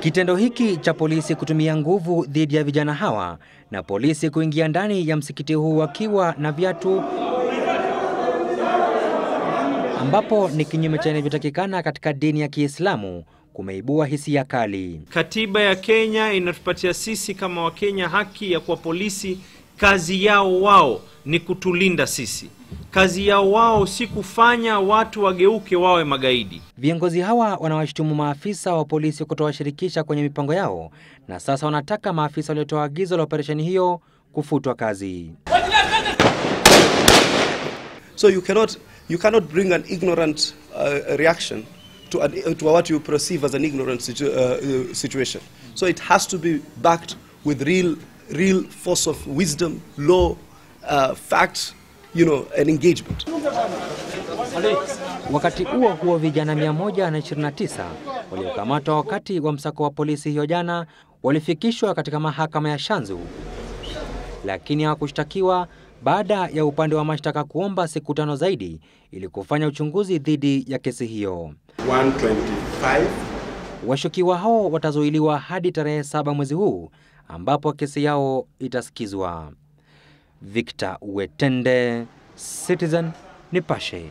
Kitendo hiki cha polisi kutumia nguvu dhidi ya vijana hawa na polisi kuingia ndani ya msikiti huu wakiwa na viatu ambapo ni kinyume cha inavyotakikana katika dini ya Kiislamu kumeibua hisia kali. Katiba ya Kenya inatupatia sisi kama Wakenya haki ya kuwa polisi, kazi yao wao ni kutulinda sisi. Kazi yao wao si kufanya watu wageuke wawe magaidi. Viongozi hawa wanawashutumu maafisa wa polisi kutowashirikisha kwenye mipango yao na sasa wanataka maafisa waliotoa agizo la operesheni hiyo kufutwa kazi. So you cannot, you cannot bring an ignorant uh, reaction to, an, to what you perceive as an ignorant situ, uh, uh, situation. So it has to be backed with real, real force of wisdom, law, uh, facts, you know, and engagement. Wakati huo huo, vijana 129 waliokamatwa wakati wa msako wa polisi hiyo jana walifikishwa katika mahakama ya Shanzu, lakini hawakushtakiwa baada ya upande wa mashtaka kuomba siku tano zaidi ili kufanya uchunguzi dhidi ya kesi hiyo. 125 Washukiwa hao watazuiliwa hadi tarehe saba mwezi huu ambapo kesi yao itasikizwa. Victor Wetende, Citizen Nipashe.